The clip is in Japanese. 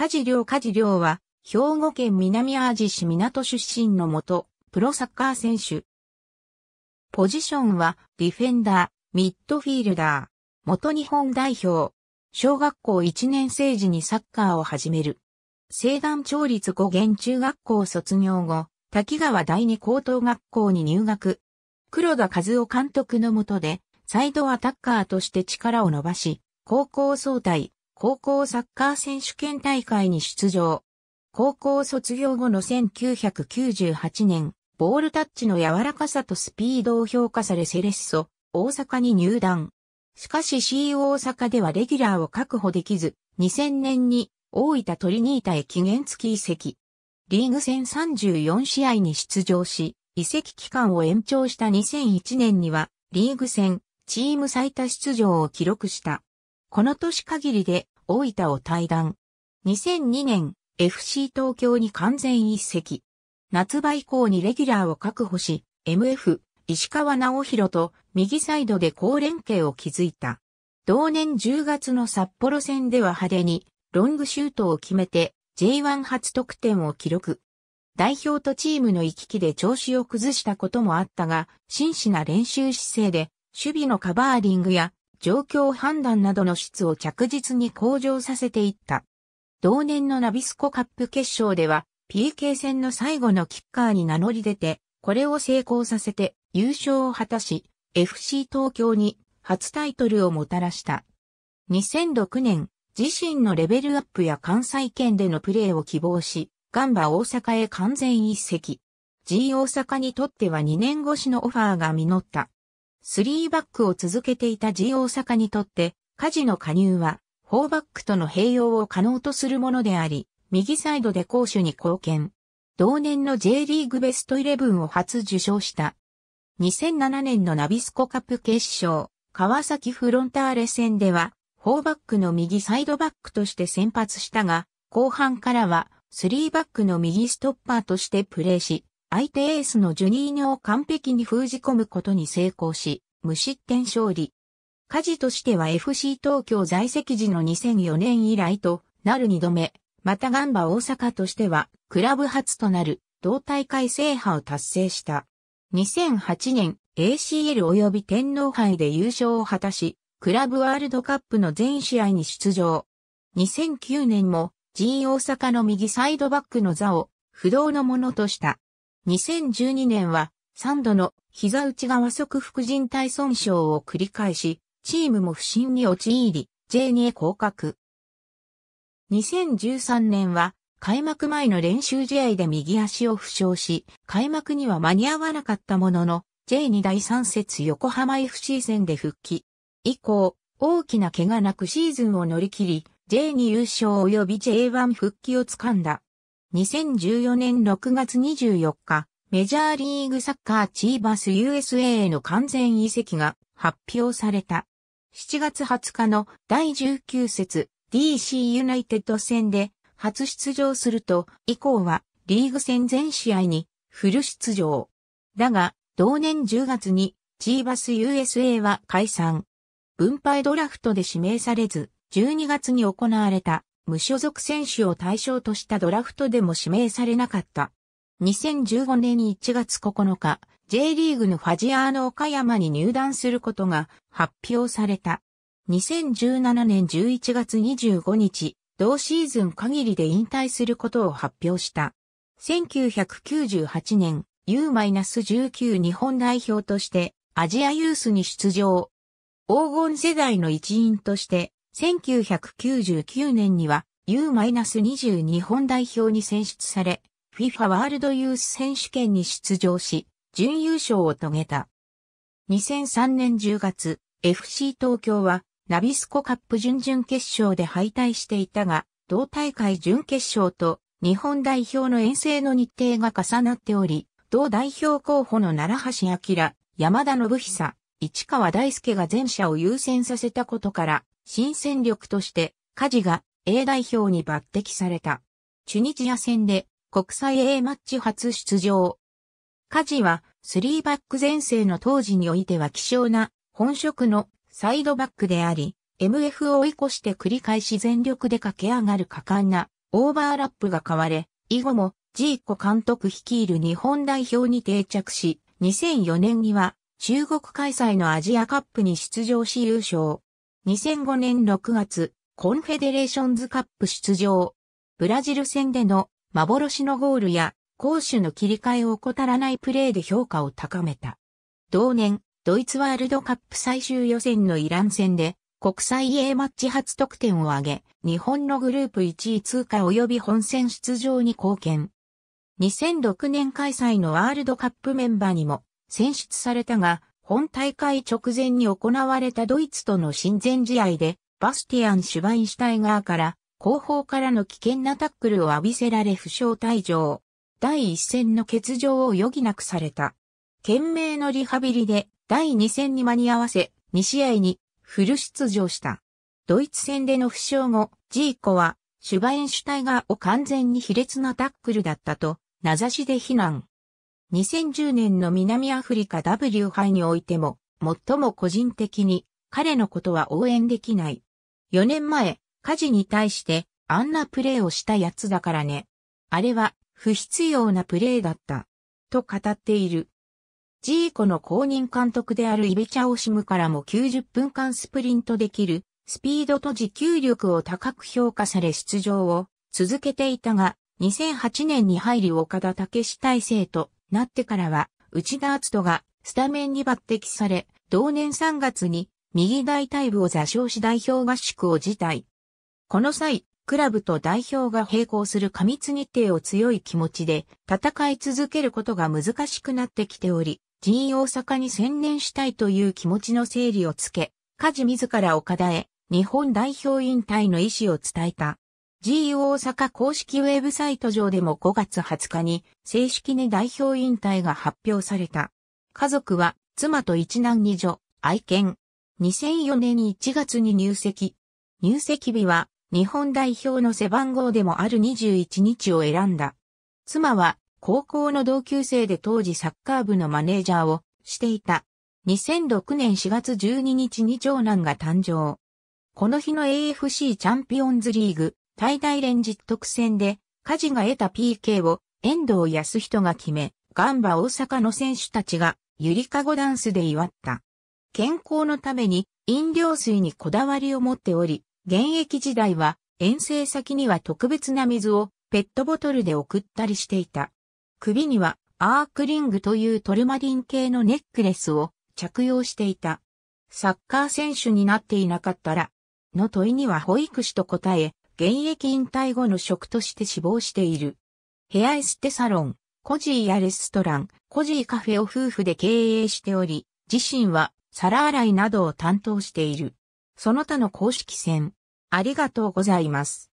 梶良梶良は、兵庫県南アジ市港出身の元、プロサッカー選手。ポジションは、ディフェンダー、ミッドフィールダー、元日本代表。小学校1年生時にサッカーを始める。西岸町立五元中学校卒業後、滝川第二高等学校に入学。黒田和夫監督の下で、サイドアタッカーとして力を伸ばし、高校総体、高校サッカー選手権大会に出場。高校卒業後の1998年、ボールタッチの柔らかさとスピードを評価されセレッソ、大阪に入団。しかし C 大阪ではレギュラーを確保できず、2000年に大分トリニータへ期限付き移籍。リーグ戦34試合に出場し、移籍期間を延長した2001年には、リーグ戦、チーム最多出場を記録した。この年限りで大分を退団。2002年、FC 東京に完全移籍。夏場以降にレギュラーを確保し、MF、石川直弘と右サイドで高連携を築いた。同年10月の札幌戦では派手にロングシュートを決めて J1 初得点を記録。代表とチームの行き来で調子を崩したこともあったが、真摯な練習姿勢で守備のカバーリングや状況判断などの質を着実に向上させていった。同年のナビスコカップ決勝では PK 戦の最後のキッカーに名乗り出て、これを成功させて優勝を果たし、FC 東京に初タイトルをもたらした。2006年、自身のレベルアップや関西圏でのプレーを希望し、ガンバ大阪へ完全一席。G 大阪にとっては2年越しのオファーが実った。3バックを続けていた G 大阪にとって、家事の加入は、4バックとの併用を可能とするものであり、右サイドで攻守に貢献。同年の J リーグベスト11を初受賞した。2007年のナビスコカップ決勝、川崎フロンターレ戦では、4バックの右サイドバックとして先発したが、後半からは3バックの右ストッパーとしてプレーし、相手エースのジュニーニョを完璧に封じ込むことに成功し、無失点勝利。家事としては FC 東京在籍時の2004年以来となる2度目、またガンバ大阪としてはクラブ初となる同大会制覇を達成した。2008年 ACL 及び天皇杯で優勝を果たし、クラブワールドカップの全試合に出場。2009年も G 大阪の右サイドバックの座を不動のものとした。2012年は3度の膝内側側副人体損傷を繰り返し、チームも不振に陥り、J2 へ降格。2013年は開幕前の練習試合で右足を負傷し、開幕には間に合わなかったものの、J2 第3節横浜 FC 戦で復帰。以降、大きな怪我なくシーズンを乗り切り、J2 優勝及び J1 復帰をつかんだ。2014年6月24日、メジャーリーグサッカーチーバス USA への完全移籍が発表された。7月20日の第19節 DC ユナイテッド戦で初出場すると、以降はリーグ戦全試合にフル出場。だが、同年10月にチーバス USA は解散。分配ドラフトで指名されず、12月に行われた無所属選手を対象としたドラフトでも指名されなかった。2015年1月9日、J リーグのファジアーノ岡山に入団することが発表された。2017年11月25日、同シーズン限りで引退することを発表した。1998年、U-19 日本代表としてアジアユースに出場。黄金世代の一員として1999年には U-20 日本代表に選出され、FIFA ワールドユース選手権に出場し、準優勝を遂げた。2003年10月、FC 東京はナビスコカップ準々決勝で敗退していたが、同大会準決勝と日本代表の遠征の日程が重なっており、同代表候補の奈良橋明、山田信久、市川大輔が前者を優先させたことから、新戦力として、カジが A 代表に抜擢された。チュニジア戦で国際 A マッチ初出場。カジは3バック前世の当時においては希少な本職のサイドバックであり、MF を追い越して繰り返し全力で駆け上がる果敢なオーバーラップが変われ、以後もジーコ監督率いる日本代表に定着し、2004年には中国開催のアジアカップに出場し優勝。2005年6月、コンフェデレーションズカップ出場。ブラジル戦での幻のゴールや攻守の切り替えを怠らないプレーで評価を高めた。同年、ドイツワールドカップ最終予選のイラン戦で国際 A マッチ初得点を挙げ、日本のグループ1位通過及び本戦出場に貢献。2006年開催のワールドカップメンバーにも選出されたが、本大会直前に行われたドイツとの親善試合で、バスティアン・シュバインシュタイガーから後方からの危険なタックルを浴びせられ負傷退場。第一戦の欠場を余儀なくされた。懸命のリハビリで第2戦に間に合わせ、2試合にフル出場した。ドイツ戦での負傷後、ジーコはシュバインシュタイガーを完全に卑劣なタックルだったと、名指しで非難。2010年の南アフリカ W 杯においても、最も個人的に彼のことは応援できない。4年前、家事に対してあんなプレーをしたやつだからね。あれは不必要なプレーだった。と語っている。ジーコの公認監督であるイビチャオシムからも90分間スプリントできるスピードと持久力を高く評価され出場を続けていたが、2008年に入り岡田武史体制となってからは、内田篤人がスタメンに抜擢され、同年3月に右大腿部を座礁し代表合宿を辞退。この際、クラブと代表が並行する過密日程を強い気持ちで戦い続けることが難しくなってきており、G 大阪に専念したいという気持ちの整理をつけ、家事自ら岡田へ日本代表引退の意思を伝えた。G 大阪公式ウェブサイト上でも5月20日に正式に代表引退が発表された。家族は妻と一男二女、愛犬。2004年1月に入籍。入籍日は日本代表の背番号でもある21日を選んだ。妻は高校の同級生で当時サッカー部のマネージャーをしていた。2006年4月12日に長男が誕生。この日の AFC チャンピオンズリーグ最大連日特戦で、カジが得た PK を遠藤康人が決め、ガンバ大阪の選手たちがゆりかごダンスで祝った。健康のために飲料水にこだわりを持っており、現役時代は遠征先には特別な水をペットボトルで送ったりしていた。首にはアークリングというトルマディン系のネックレスを着用していた。サッカー選手になっていなかったら、の問いには保育士と答え、現役引退後の職として死亡している。ヘアエステサロン、コジーやレストラン、コジーカフェを夫婦で経営しており、自身は皿洗いなどを担当している。その他の公式戦。ありがとうございます。